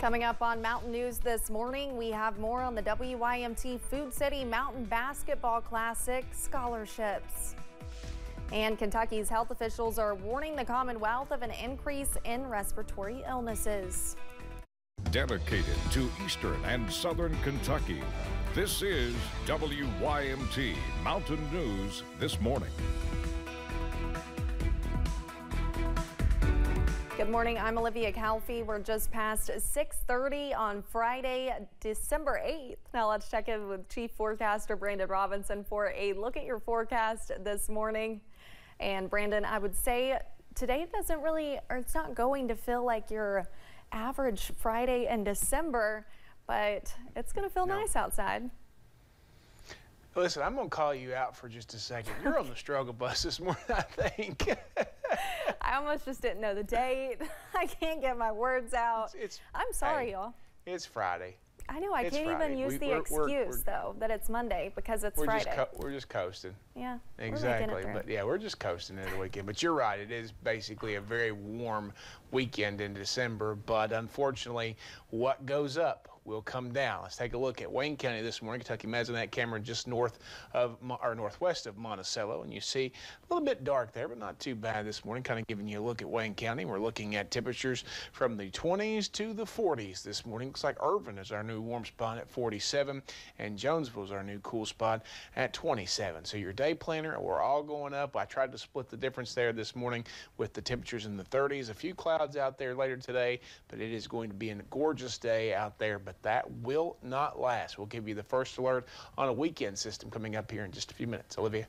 Coming up on Mountain News this morning, we have more on the WYMT Food City Mountain Basketball Classic scholarships. And Kentucky's health officials are warning the Commonwealth of an increase in respiratory illnesses. Dedicated to Eastern and Southern Kentucky, this is WYMT Mountain News this morning. Good morning. I'm Olivia Calfee. We're just past 6:30 on Friday, December 8th. Now let's check in with Chief Forecaster Brandon Robinson for a look at your forecast this morning. And Brandon, I would say today doesn't really, or it's not going to feel like your average Friday in December, but it's going to feel no. nice outside. Listen, I'm going to call you out for just a second. You're on the struggle bus this morning, I think. I almost just didn't know the date. I can't get my words out. It's, it's I'm sorry, hey, y'all. It's Friday. I know. I it's can't Friday. even use we, the we're, excuse we're, though that it's Monday because it's we're Friday. Just we're just coasting. Yeah. Exactly. But yeah, we're just coasting into the weekend. But you're right. It is basically a very warm weekend in December. But unfortunately, what goes up will come down. Let's take a look at Wayne County this morning. Kentucky that camera just north of or northwest of Monticello, and you see a little bit dark there, but not too bad this morning. Kind of giving you a look at Wayne County. We're looking at temperatures from the 20s to the 40s this morning. Looks like Irvine is our new warm spot at 47, and Jonesville is our new cool spot at 27. So your day planner, we're all going up. I tried to split the difference there this morning with the temperatures in the 30s. A few clouds out there later today, but it is going to be a gorgeous day out there. But that will not last. We'll give you the first alert on a weekend system coming up here in just a few minutes. Olivia.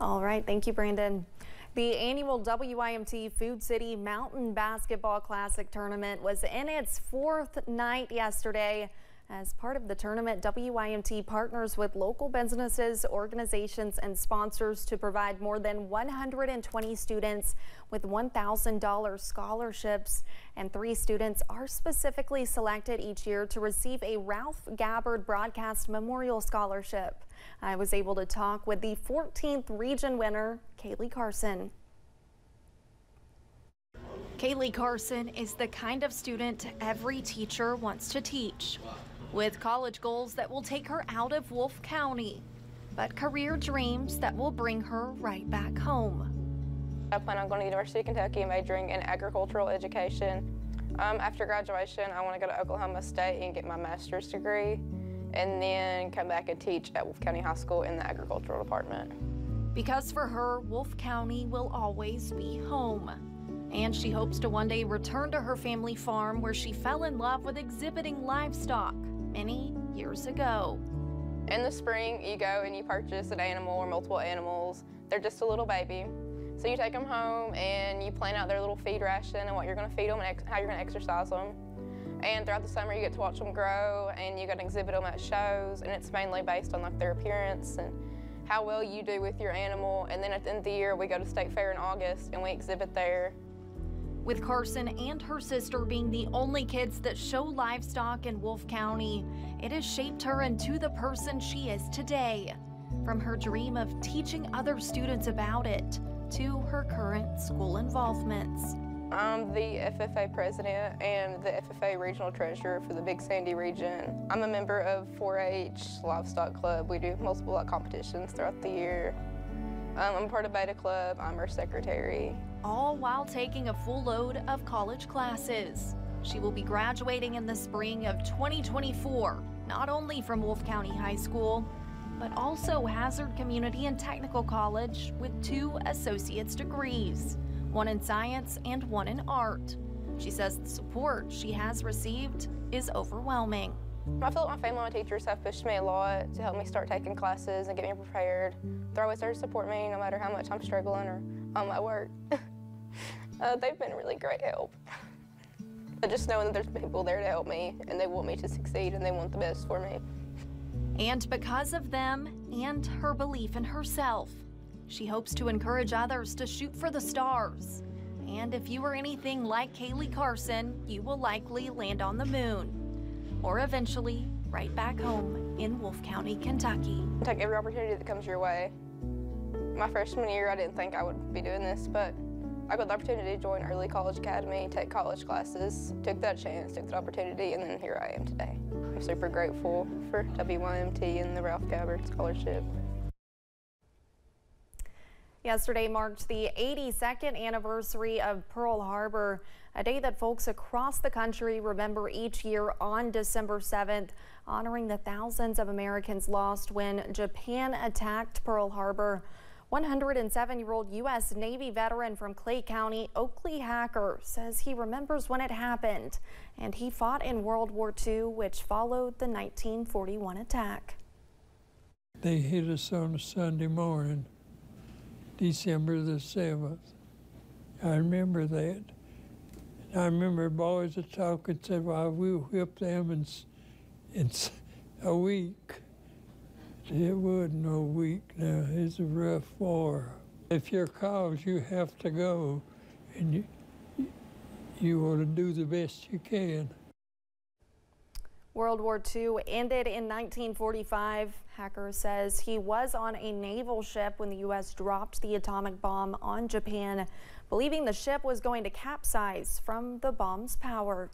All right. Thank you, Brandon. The annual WYMT Food City Mountain Basketball Classic tournament was in its fourth night yesterday. As part of the tournament, WYMT partners with local businesses, organizations, and sponsors to provide more than 120 students with $1,000 scholarships. And three students are specifically selected each year to receive a Ralph Gabbard Broadcast Memorial Scholarship. I was able to talk with the 14th region winner, Kaylee Carson. Kaylee Carson is the kind of student every teacher wants to teach with college goals that will take her out of Wolfe County, but career dreams that will bring her right back home. I plan on going to the University of Kentucky majoring in agricultural education. Um, after graduation, I want to go to Oklahoma State and get my master's degree, and then come back and teach at Wolfe County High School in the agricultural department. Because for her, Wolfe County will always be home. And she hopes to one day return to her family farm where she fell in love with exhibiting livestock many years ago. In the spring, you go and you purchase an animal or multiple animals. They're just a little baby. So you take them home and you plan out their little feed ration and what you're going to feed them and how you're going to exercise them. And throughout the summer, you get to watch them grow and you get to exhibit them at shows. And it's mainly based on like their appearance and how well you do with your animal. And then at the end of the year, we go to State Fair in August and we exhibit there. With Carson and her sister being the only kids that show livestock in Wolfe County, it has shaped her into the person she is today. From her dream of teaching other students about it to her current school involvements. I'm the FFA president and the FFA regional treasurer for the Big Sandy region. I'm a member of 4-H Livestock Club. We do multiple competitions throughout the year. Um, I'm part of Beta Club. I'm her secretary. All while taking a full load of college classes. She will be graduating in the spring of 2024, not only from Wolfe County High School, but also Hazard Community and Technical College with two associate's degrees, one in science and one in art. She says the support she has received is overwhelming. I feel like my family and my teachers have pushed me a lot to help me start taking classes and get me prepared. They're always there to support me no matter how much I'm struggling or on my work. uh, they've been really great help. But just knowing that there's people there to help me and they want me to succeed and they want the best for me. And because of them and her belief in herself, she hopes to encourage others to shoot for the stars. And if you are anything like Kaylee Carson, you will likely land on the moon or eventually right back home in Wolfe County, Kentucky. Take every opportunity that comes your way. My freshman year, I didn't think I would be doing this, but I got the opportunity to join Early College Academy, take college classes, took that chance, took that opportunity, and then here I am today. I'm super grateful for WYMT and the Ralph Gabbard Scholarship. Yesterday marked the 82nd anniversary of Pearl Harbor, a day that folks across the country remember each year on December 7th, honoring the thousands of Americans lost when Japan attacked Pearl Harbor. 107-year-old U.S. Navy veteran from Clay County, Oakley Hacker, says he remembers when it happened, and he fought in World War II, which followed the 1941 attack. They hit us on a Sunday morning December the 7th. I remember that. I remember boys that talk and said, well, we'll whip them in, in a week. It wasn't no week now. It's a rough war. If you're called, you have to go, and you, you want to do the best you can. World War II ended in 1945. Hacker says he was on a naval ship when the U.S. dropped the atomic bomb on Japan, believing the ship was going to capsize from the bomb's power.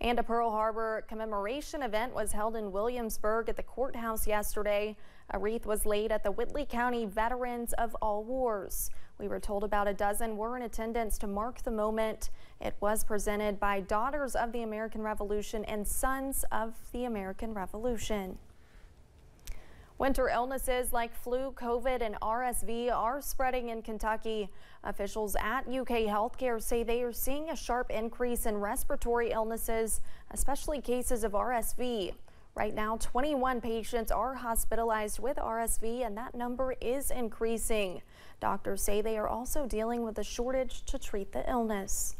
And a Pearl Harbor commemoration event was held in Williamsburg at the courthouse yesterday. A wreath was laid at the Whitley County Veterans of All Wars. We were told about a dozen were in attendance to mark the moment. It was presented by Daughters of the American Revolution and Sons of the American Revolution. Winter illnesses like flu, COVID, and RSV are spreading in Kentucky. Officials at UK Healthcare say they are seeing a sharp increase in respiratory illnesses, especially cases of RSV. Right now, 21 patients are hospitalized with RSV, and that number is increasing. Doctors say they are also dealing with a shortage to treat the illness.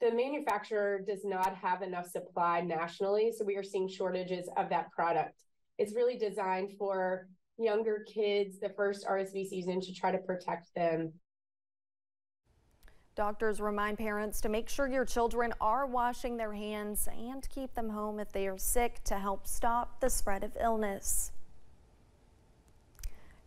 The manufacturer does not have enough supply nationally, so we are seeing shortages of that product. It's really designed for younger kids, the first RSV season, to try to protect them. Doctors remind parents to make sure your children are washing their hands and keep them home if they are sick to help stop the spread of illness.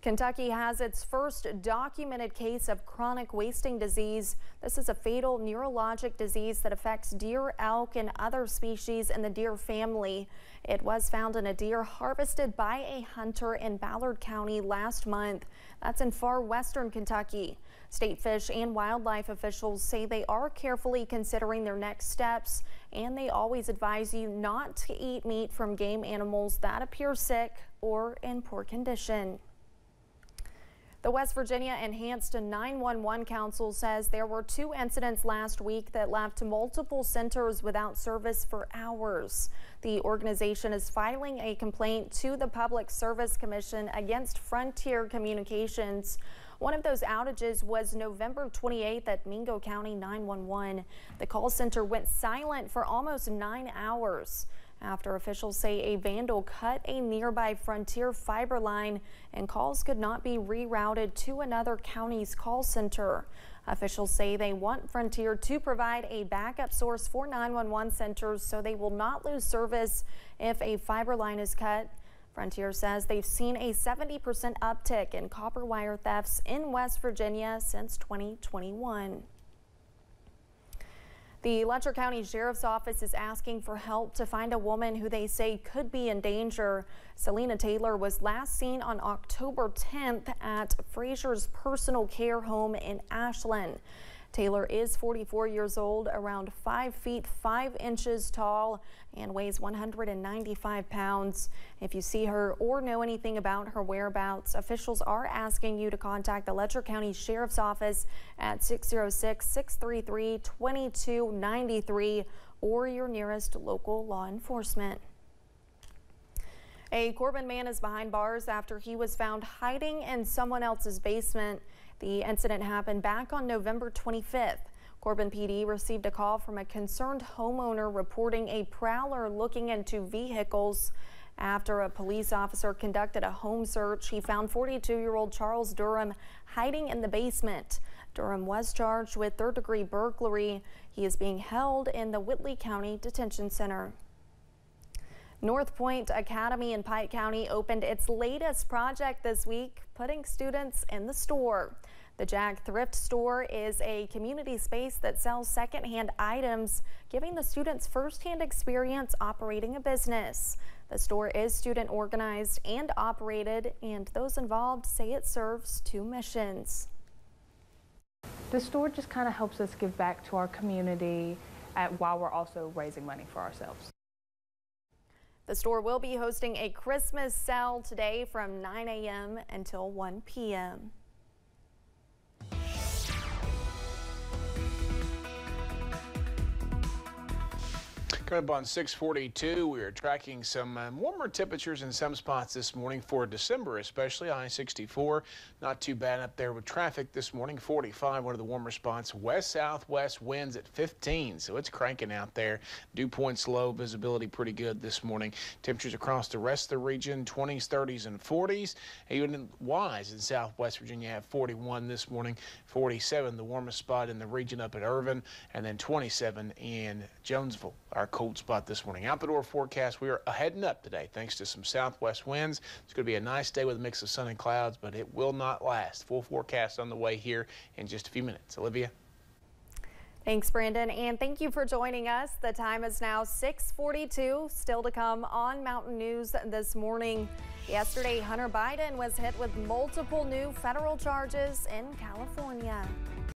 Kentucky has its first documented case of chronic wasting disease. This is a fatal neurologic disease that affects deer, elk, and other species in the deer family. It was found in a deer harvested by a hunter in Ballard County last month. That's in far western Kentucky. State fish and wildlife officials say they are carefully considering their next steps, and they always advise you not to eat meat from game animals that appear sick or in poor condition. The West Virginia Enhanced 911 Council says there were two incidents last week that left multiple centers without service for hours. The organization is filing a complaint to the Public Service Commission against Frontier Communications. One of those outages was November 28th at Mingo County 911. The call center went silent for almost nine hours after officials say a vandal cut a nearby Frontier fiber line and calls could not be rerouted to another county's call center. Officials say they want Frontier to provide a backup source for 911 centers so they will not lose service if a fiber line is cut. Frontier says they've seen a 70% uptick in copper wire thefts in West Virginia since 2021. The Letcher County Sheriff's Office is asking for help to find a woman who they say could be in danger. Selena Taylor was last seen on October 10th at Fraser's personal care home in Ashland. Taylor is 44 years old, around 5 feet 5 inches tall, and weighs 195 pounds. If you see her or know anything about her whereabouts, officials are asking you to contact the Letcher County Sheriff's Office at 606 633 2293 or your nearest local law enforcement. A Corbin man is behind bars after he was found hiding in someone else's basement. The incident happened back on November 25th. Corbin PD received a call from a concerned homeowner reporting a prowler looking into vehicles. After a police officer conducted a home search, he found 42-year-old Charles Durham hiding in the basement. Durham was charged with third-degree burglary. He is being held in the Whitley County Detention Center. North Point Academy in Pike County opened its latest project this week, putting students in the store. The Jack Thrift Store is a community space that sells secondhand items, giving the students firsthand experience operating a business. The store is student organized and operated, and those involved say it serves two missions. The store just kind of helps us give back to our community at, while we're also raising money for ourselves. The store will be hosting a Christmas sale today from 9 a.m. until 1 p.m. Coming up on 642, we are tracking some um, warmer temperatures in some spots this morning for December, especially I-64. Not too bad up there with traffic this morning. 45, one of the warmer spots. West-southwest winds at 15, so it's cranking out there. Dew points low, visibility pretty good this morning. Temperatures across the rest of the region, 20s, 30s, and 40s. Even in Wise in southwest Virginia have 41 this morning. 47, the warmest spot in the region up at Irvine, and then 27 in Jonesville. Our cold spot this morning. Out the door forecast, we are heading up today thanks to some southwest winds. It's going to be a nice day with a mix of sun and clouds, but it will not last. Full forecast on the way here in just a few minutes. Olivia? Thanks, Brandon, and thank you for joining us. The time is now 642. Still to come on Mountain News this morning. Yesterday, Hunter Biden was hit with multiple new federal charges in California.